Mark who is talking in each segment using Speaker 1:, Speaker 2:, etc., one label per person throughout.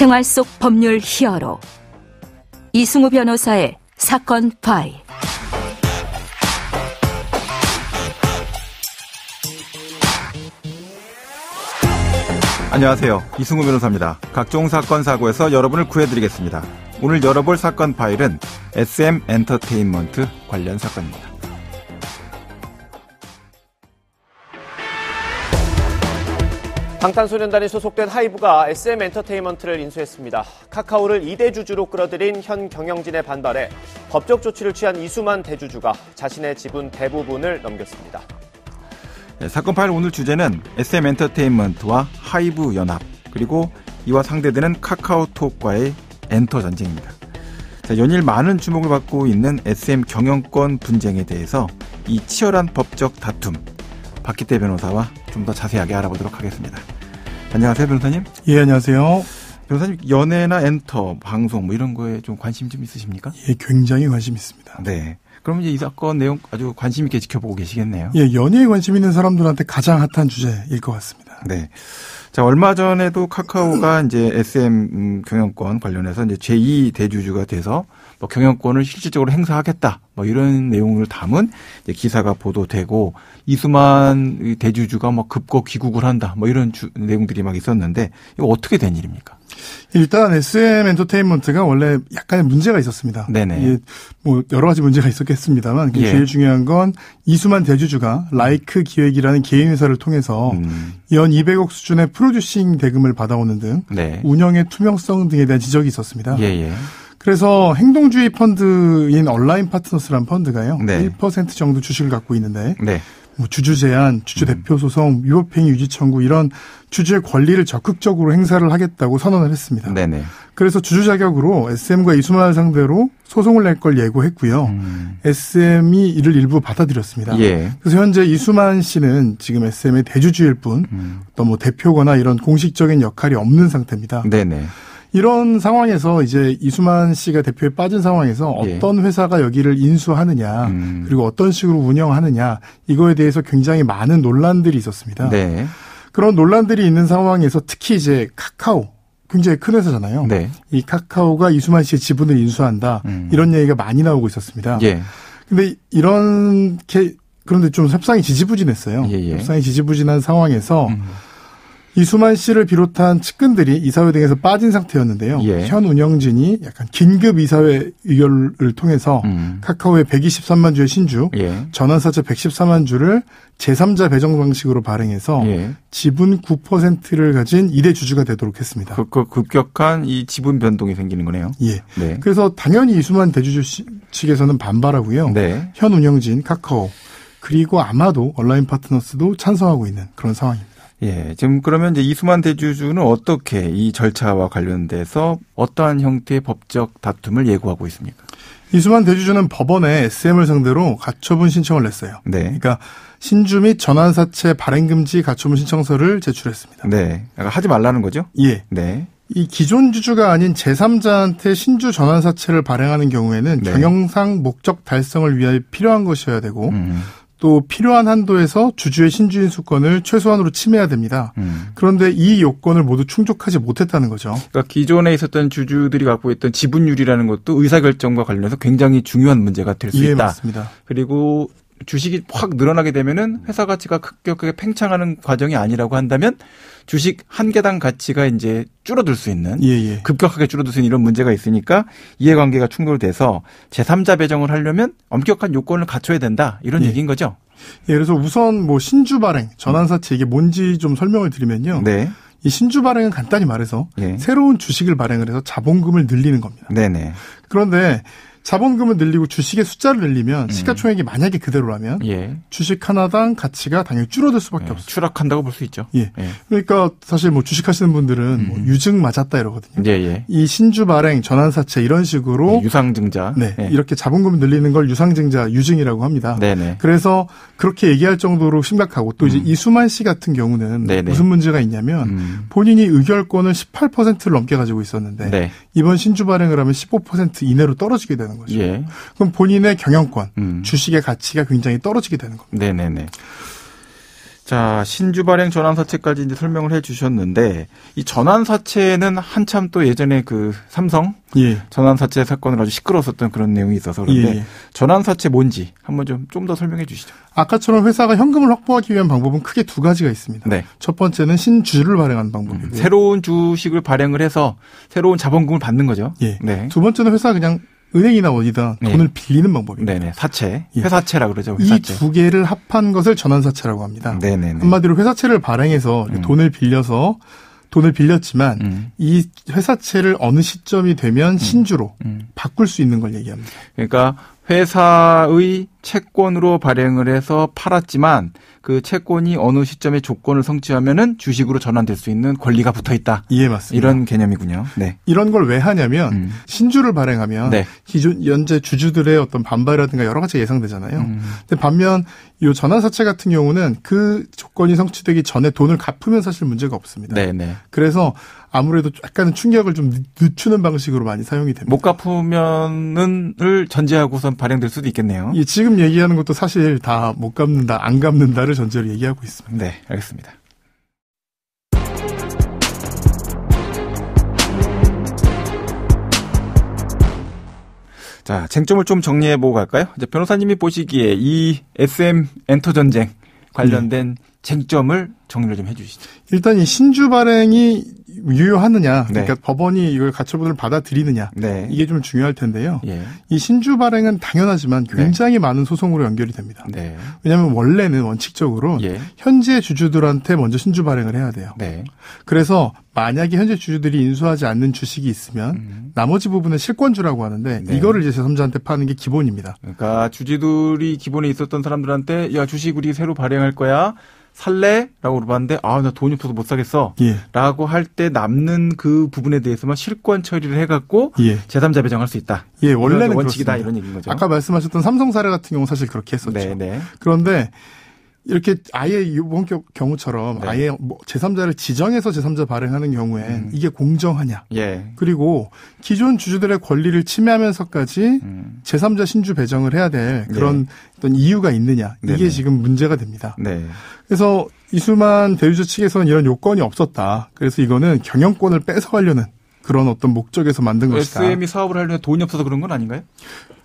Speaker 1: 생활 속 법률 히어로 이승우 변호사의 사건 파일.
Speaker 2: 안녕하세요. 이승우 변호사입니다. 각종 사건 사고에서 여러분을 구해드리겠습니다. 오늘 열어볼 사건 파일은 SM 엔터테인먼트 관련 사건입니다.
Speaker 3: 방탄소년단이 소속된 하이브가 SM 엔터테인먼트를 인수했습니다. 카카오를 2대 주주로 끌어들인 현 경영진의 반발에 법적 조치를 취한 이수만 대주주가 자신의 지분 대부분을 넘겼습니다.
Speaker 2: 네, 사건 파일 오늘 주제는 SM 엔터테인먼트와 하이브 연합 그리고 이와 상대되는 카카오톡과의 엔터 전쟁입니다. 자, 연일 많은 주목을 받고 있는 SM 경영권 분쟁에 대해서 이 치열한 법적 다툼 박기태 변호사와 좀 더 자세하게 알아보도록 하겠습니다. 안녕하세요, 변호사님.
Speaker 4: 예, 안녕하세요.
Speaker 2: 변호사님, 연애나 엔터, 방송 뭐 이런 거에 좀 관심 좀 있으십니까?
Speaker 4: 예, 굉장히 관심 있습니다.
Speaker 2: 네. 그럼 이제 이 사건 내용 아주 관심 있게 지켜보고 계시겠네요.
Speaker 4: 예, 연애에 관심 있는 사람들한테 가장 핫한 주제일 것 같습니다.
Speaker 2: 네. 자, 얼마 전에도 카카오가 이제 SM 음, 경영권 관련해서 이제 제2 대주주가 돼서 뭐 경영권을 실질적으로 행사하겠다. 뭐 이런 내용을 담은 기사가 보도되고 이수만 대주주가 뭐 급거 귀국을 한다. 뭐 이런 주, 내용들이 막 있었는데 이거 어떻게 된 일입니까?
Speaker 4: 일단 SM 엔터테인먼트가 원래 약간의 문제가 있었습니다.
Speaker 2: 네네.
Speaker 4: 예, 뭐 여러 가지 문제가 있었겠습니다만
Speaker 2: 예.
Speaker 4: 제일 중요한 건 이수만 대주주가 라이크 기획이라는 개인 회사를 통해서
Speaker 2: 음,
Speaker 4: 연 200억 수준의 프로듀싱 대금을 받아오는 등
Speaker 2: 네.
Speaker 4: 운영의 투명성 등에 대한 지적이 있었습니다.
Speaker 2: 예, 예.
Speaker 4: 그래서 행동주의 펀드인 온라인 파트너스라는 펀드가요.
Speaker 2: 네.
Speaker 4: 1% 정도 주식을 갖고 있는데
Speaker 2: 네.
Speaker 4: 뭐 주주 제한, 주주 대표 소송, 위법행위 유지 청구 이런 주주의 권리를 적극적으로 행사를 하겠다고 선언을 했습니다.
Speaker 2: 네네.
Speaker 4: 그래서 주주 자격으로 SM과 이수만을 상대로 소송을 낼 걸 예고했고요.
Speaker 2: 음,
Speaker 4: SM이 이를 일부 받아들였습니다.
Speaker 2: 예.
Speaker 4: 그래서 현재 이수만 씨는 지금 SM의 대주주일 뿐,
Speaker 2: 음,
Speaker 4: 또뭐 대표거나 이런 공식적인 역할이 없는 상태입니다.
Speaker 2: 네네.
Speaker 4: 이런 상황에서 이제 이수만 씨가 대표에 빠진 상황에서
Speaker 2: 예.
Speaker 4: 어떤 회사가 여기를 인수하느냐,
Speaker 2: 음.
Speaker 4: 그리고 어떤 식으로 운영하느냐, 이거에 대해서 굉장히 많은 논란들이 있었습니다.
Speaker 2: 네.
Speaker 4: 그런 논란들이 있는 상황에서 특히 이제 카카오, 굉장히 큰 회사잖아요.
Speaker 2: 네.
Speaker 4: 이 카카오가 이수만 씨의 지분을 인수한다,
Speaker 2: 음.
Speaker 4: 이런 얘기가 많이 나오고 있었습니다.
Speaker 2: 예.
Speaker 4: 근데 이렇게, 그런데 좀 협상이 지지부진했어요.
Speaker 2: 예, 예.
Speaker 4: 협상이 지지부진한 상황에서
Speaker 2: 음.
Speaker 4: 이수만 씨를 비롯한 측근들이 이사회 등에서 빠진 상태였는데요.
Speaker 2: 예.
Speaker 4: 현 운영진이 약간 긴급 이사회 의결을 통해서
Speaker 2: 음.
Speaker 4: 카카오의 123만 주의 신주,
Speaker 2: 예.
Speaker 4: 전환사채 114만 주를 제3자 배정 방식으로 발행해서
Speaker 2: 예.
Speaker 4: 지분 9%를 가진 2대 주주가 되도록 했습니다.
Speaker 2: 그, 그 급격한 이 지분 변동이 생기는 거네요.
Speaker 4: 예.
Speaker 2: 네.
Speaker 4: 그래서 당연히 이수만 대주주 시- 측에서는 반발하고요.
Speaker 2: 네.
Speaker 4: 현 운영진 카카오 그리고 아마도 온라인 파트너스도 찬성하고 있는 그런 상황입니다.
Speaker 2: 예. 지금 그러면 이제 이수만 대주주는 어떻게 이 절차와 관련돼서 어떠한 형태의 법적 다툼을 예고하고 있습니까?
Speaker 4: 이수만 대주주는 법원에 SM을 상대로 가처분 신청을 냈어요.
Speaker 2: 네.
Speaker 4: 그러니까 신주 및 전환사채 발행금지 가처분 신청서를 제출했습니다.
Speaker 2: 네. 약간 하지 말라는 거죠?
Speaker 4: 예.
Speaker 2: 네.
Speaker 4: 이 기존 주주가 아닌 제3자한테 신주 전환사채를 발행하는 경우에는
Speaker 2: 네.
Speaker 4: 경영상 목적 달성을 위하여 필요한 것이어야 되고
Speaker 2: 음.
Speaker 4: 또 필요한 한도에서 주주의 신주인 수권을 최소한으로 침해해야 됩니다.
Speaker 2: 음.
Speaker 4: 그런데 이 요건을 모두 충족하지 못했다는 거죠.
Speaker 2: 그러니까 기존에 있었던 주주들이 갖고 있던 지분율이라는 것도 의사결정과 관련해서 굉장히 중요한 문제가 될수
Speaker 4: 예,
Speaker 2: 있다.
Speaker 4: 맞습니다.
Speaker 2: 그리고 주식이 확 늘어나게 되면은 회사 가치가 급격하게 팽창하는 과정이 아니라고 한다면 주식 한 개당 가치가 이제 줄어들 수 있는
Speaker 4: 예, 예.
Speaker 2: 급격하게 줄어들 수 있는 이런 문제가 있으니까 이해관계가 충돌돼서 제3자 배정을 하려면 엄격한 요건을 갖춰야 된다 이런
Speaker 4: 예.
Speaker 2: 얘기인 거죠.
Speaker 4: 예, 그래서 우선 뭐 신주 발행, 전환사채 이게 뭔지 좀 설명을 드리면요.
Speaker 2: 네.
Speaker 4: 이 신주 발행은 간단히 말해서
Speaker 2: 예.
Speaker 4: 새로운 주식을 발행을 해서 자본금을 늘리는 겁니다.
Speaker 2: 네네.
Speaker 4: 그런데 자본금을 늘리고 주식의 숫자를 늘리면 시가총액이 만약에 그대로라면
Speaker 2: 예.
Speaker 4: 주식 하나당 가치가 당연히 줄어들 수밖에
Speaker 2: 예.
Speaker 4: 없어요.
Speaker 2: 추락한다고 볼 수 있죠.
Speaker 4: 예.
Speaker 2: 예.
Speaker 4: 그러니까 사실 뭐 주식하시는 분들은 뭐 유증 맞았다 이러거든요.
Speaker 2: 예, 예.
Speaker 4: 이 신주 발행, 전환사채 이런 식으로
Speaker 2: 유상증자.
Speaker 4: 네,
Speaker 2: 예.
Speaker 4: 이렇게 자본금을 늘리는 걸 유상증자 유증이라고 합니다.
Speaker 2: 네네.
Speaker 4: 그래서 그렇게 얘기할 정도로 심각하고 또 이제 이수만 씨 같은 경우는
Speaker 2: 음. 네네.
Speaker 4: 무슨 문제가 있냐면
Speaker 2: 음.
Speaker 4: 본인이 의결권을 18%를 넘게 가지고 있었는데
Speaker 2: 네.
Speaker 4: 이번 신주 발행을 하면 15% 이내로 떨어지게 되는 거죠.
Speaker 2: 예.
Speaker 4: 그럼 본인의 경영권,
Speaker 2: 음.
Speaker 4: 주식의 가치가 굉장히 떨어지게 되는 겁니다.
Speaker 2: 네네네. 자, 신주 발행 전환 사채까지 이제 설명을 해 주셨는데 이 전환 사채는 한참 또 예전에 그 삼성
Speaker 4: 예.
Speaker 2: 전환 사채 사건을 아주 시끄러웠었던 그런 내용이 있어서 그런데
Speaker 4: 예, 예.
Speaker 2: 전환 사채 뭔지 한번 좀 좀 더 설명해 주시죠.
Speaker 4: 아까처럼 회사가 현금을 확보하기 위한 방법은 크게 두 가지가 있습니다.
Speaker 2: 네.
Speaker 4: 첫 번째는 신주를 발행하는 방법이고요.
Speaker 2: 새로운 주식을 발행을 해서 새로운 자본금을 받는 거죠.
Speaker 4: 예.
Speaker 2: 네.
Speaker 4: 두 번째는 회사가 그냥 은행이나 어디다
Speaker 2: 네.
Speaker 4: 돈을 빌리는 방법입니다.
Speaker 2: 네네. 사채.
Speaker 4: 예.
Speaker 2: 회사채라 그러죠.
Speaker 4: 이
Speaker 2: 회사채.
Speaker 4: 두 개를 합한 것을 전환사채라고 합니다.
Speaker 2: 네네네.
Speaker 4: 한마디로 회사채를 발행해서
Speaker 2: 음.
Speaker 4: 돈을 빌려서 돈을 빌렸지만
Speaker 2: 음.
Speaker 4: 이 회사채를 어느 시점이 되면 신주로
Speaker 2: 음.
Speaker 4: 바꿀 수 있는 걸 얘기합니다.
Speaker 2: 그러니까 회사의 채권으로 발행을 해서 팔았지만 그 채권이 어느 시점에 조건을 성취하면은 주식으로 전환될 수 있는 권리가 붙어 있다.
Speaker 4: 이해 맞습니다.
Speaker 2: 이런 개념이군요. 네.
Speaker 4: 이런 걸 왜 하냐면
Speaker 2: 음.
Speaker 4: 신주를 발행하면
Speaker 2: 네.
Speaker 4: 기존 현재 주주들의 어떤 반발이라든가 여러 가지가 예상되잖아요.
Speaker 2: 음.
Speaker 4: 근데 반면 이 전환사채 같은 경우는 그 조건이 성취되기 전에 돈을 갚으면 사실 문제가 없습니다.
Speaker 2: 네 네.
Speaker 4: 그래서 아무래도 약간은 충격을 좀 늦- 늦추는 방식으로 많이 사용이 됩니다.
Speaker 2: 못 갚으면을 전제하고선 발행될 수도 있겠네요.
Speaker 4: 이 지금 얘기하는 것도 사실 다 못 갚는다, 안 갚는다를 전제로 얘기하고 있습니다.
Speaker 2: 네, 알겠습니다. 자, 쟁점을 좀 정리해 보고 갈까요? 이제 변호사님이 보시기에 이 SM 엔터 전쟁 관련된 쟁점을 정리를 좀 해주시죠.
Speaker 4: 일단 이 신주 발행이 유효하느냐,
Speaker 2: 네.
Speaker 4: 그러니까 법원이 이걸 가처분을 받아들이느냐,
Speaker 2: 네.
Speaker 4: 이게 좀 중요할 텐데요.
Speaker 2: 예.
Speaker 4: 이 신주 발행은 당연하지만 굉장히 많은 소송으로 연결이 됩니다.
Speaker 2: 네.
Speaker 4: 왜냐하면 원래는 원칙적으로
Speaker 2: 예.
Speaker 4: 현재 주주들한테 먼저 신주 발행을 해야 돼요.
Speaker 2: 네.
Speaker 4: 그래서 만약에 현재 주주들이 인수하지 않는 주식이 있으면
Speaker 2: 음.
Speaker 4: 나머지 부분은 실권주라고 하는데
Speaker 2: 네.
Speaker 4: 이거를 이제 제3자한테 파는 게 기본입니다.
Speaker 2: 그러니까 주주들이 기본에 있었던 사람들한테 야 주식 우리 새로 발행할 거야 살래?라고 물어봤는데 아 나 돈이 없어서 못 사겠어.
Speaker 4: 예.
Speaker 2: 라고 할때 남는 그 부분에 대해서만 실권 처리를 해갖고
Speaker 4: 예.
Speaker 2: 제3자 배정할 수 있다.
Speaker 4: 예, 원래는
Speaker 2: 원칙이다
Speaker 4: 그렇습니다.
Speaker 2: 이런 얘기인 거죠.
Speaker 4: 아까 말씀하셨던 삼성 사례 같은 경우 사실 그렇게 했었죠.
Speaker 2: 네, 네.
Speaker 4: 그런데 이렇게 아예 이번 겨- 경우처럼
Speaker 2: 네.
Speaker 4: 아예 뭐 제3자를 지정해서 제3자 발행하는 경우엔
Speaker 2: 음.
Speaker 4: 이게 공정하냐.
Speaker 2: 예.
Speaker 4: 그리고 기존 주주들의 권리를 침해하면서까지
Speaker 2: 음.
Speaker 4: 제3자 신주 배정을 해야 될 그런 어떤 이유가 있느냐. 이게
Speaker 2: 네네.
Speaker 4: 지금 문제가 됩니다.
Speaker 2: 네.
Speaker 4: 그래서 이수만 대주주 측에서는 이런 요건이 없었다. 그래서 이거는 경영권을 뺏어가려는 그런 어떤 목적에서 만든 것이다.
Speaker 2: SM이 사업을 하려면 돈이 없어서 그런 건 아닌가요?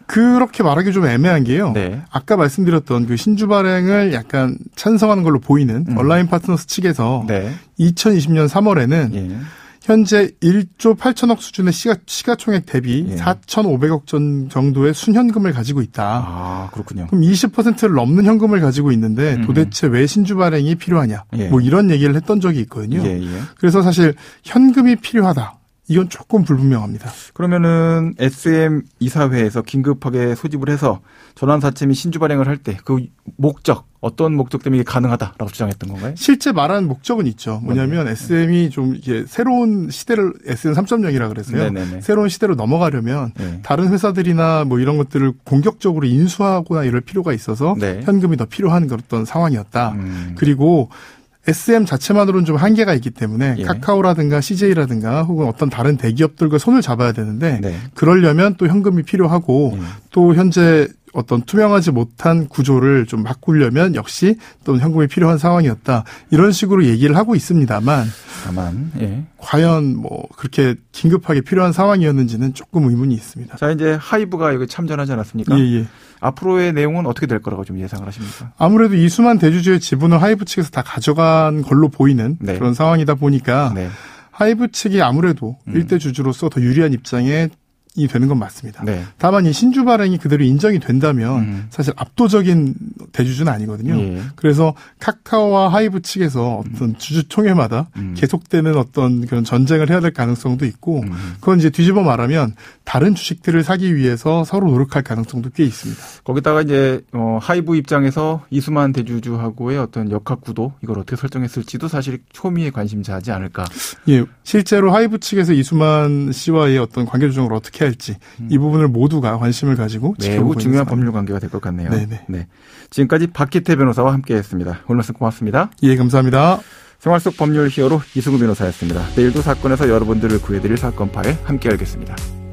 Speaker 4: 그렇게 말하기 좀 애매한 게요.
Speaker 2: 네.
Speaker 4: 아까 말씀드렸던 그 신주 발행을 약간 찬성하는 걸로 보이는
Speaker 2: 음.
Speaker 4: 온라인 파트너스 측에서
Speaker 2: 네.
Speaker 4: 2020년 3월에는
Speaker 2: 예.
Speaker 4: 현재 1조 8천억 수준의 시가, 시가총액 대비
Speaker 2: 예.
Speaker 4: 4,500억 전 정도의 순현금을 가지고 있다.
Speaker 2: 아, 그렇군요.
Speaker 4: 그럼 20%를 넘는 현금을 가지고 있는데
Speaker 2: 음.
Speaker 4: 도대체 왜 신주 발행이 필요하냐?
Speaker 2: 예.
Speaker 4: 뭐 이런 얘기를 했던 적이 있거든요.
Speaker 2: 예, 예.
Speaker 4: 그래서 사실 현금이 필요하다. 이건 조금 불분명합니다.
Speaker 2: 그러면은 SM 이사회에서 긴급하게 소집을 해서 전환 사채 및 신주 발행을 할 때 그 목적 어떤 목적 때문에 이게 가능하다라고 주장했던 건가요?
Speaker 4: 실제 말하는 목적은 있죠. 뭐냐면 SM이 좀 이게 새로운 시대를 SM 3.0이라 그래서요.
Speaker 2: 네네네.
Speaker 4: 새로운 시대로 넘어가려면
Speaker 2: 네.
Speaker 4: 다른 회사들이나 뭐 이런 것들을 공격적으로 인수하거나 이럴 필요가 있어서
Speaker 2: 네.
Speaker 4: 현금이 더 필요한 그런 상황이었다.
Speaker 2: 음.
Speaker 4: 그리고 SM 자체만으로는 좀 한계가 있기 때문에
Speaker 2: 예.
Speaker 4: 카카오라든가 CJ라든가 혹은 어떤 다른 대기업들과 손을 잡아야 되는데
Speaker 2: 네.
Speaker 4: 그러려면 또 현금이 필요하고
Speaker 2: 예.
Speaker 4: 또 현재 어떤 투명하지 못한 구조를 좀 바꾸려면 역시 또 현금이 필요한 상황이었다. 이런 식으로 얘기를 하고 있습니다만
Speaker 2: 다만 예.
Speaker 4: 과연 뭐 그렇게 긴급하게 필요한 상황이었는지는 조금 의문이 있습니다.
Speaker 2: 자 이제 하이브가 여기 참전하지 않았습니까?
Speaker 4: 예, 예.
Speaker 2: 앞으로의 내용은 어떻게 될 거라고 좀 예상을 하십니까?
Speaker 4: 아무래도 이수만 대주주의 지분을 하이브 측에서 다 가져간 걸로 보이는
Speaker 2: 네.
Speaker 4: 그런 상황이다 보니까
Speaker 2: 네.
Speaker 4: 하이브 측이 아무래도
Speaker 2: 음.
Speaker 4: 일대 주주로서 더 유리한 입장에 이 되는 건 맞습니다.
Speaker 2: 네.
Speaker 4: 다만 이 신주 발행이 그대로 인정이 된다면
Speaker 2: 음.
Speaker 4: 사실 압도적인 대주주는 아니거든요.
Speaker 2: 예.
Speaker 4: 그래서 카카오와 하이브 측에서 어떤 주주 총회마다
Speaker 2: 음.
Speaker 4: 계속되는 어떤 그런 전쟁을 해야 될 가능성도 있고
Speaker 2: 음.
Speaker 4: 그건 이제 뒤집어 말하면 다른 주식들을 사기 위해서 서로 노력할 가능성도 꽤 있습니다.
Speaker 2: 거기다가 이제 어, 하이브 입장에서 이수만 대주주하고의 어떤 역학 구도 이걸 어떻게 설정했을지도 사실 초미의 관심사지 않을까.
Speaker 4: 예, 실제로 하이브 측에서 이수만 씨와의 어떤 관계 조정을 어떻게 할지 이 부분을 모두가 관심을 가지고
Speaker 2: 매우 중요한. 법률 관계가 될 것 같네요.
Speaker 4: 네네.
Speaker 2: 네. 지금까지 박기태 변호사와 함께했습니다. 오늘 말씀 고맙습니다.
Speaker 4: 예, 감사합니다.
Speaker 2: 생활 속 법률 히어로 이승우 변호사였습니다. 내일도 사건에서 여러분들을 구해드릴 사건 파일 함께 알겠습니다.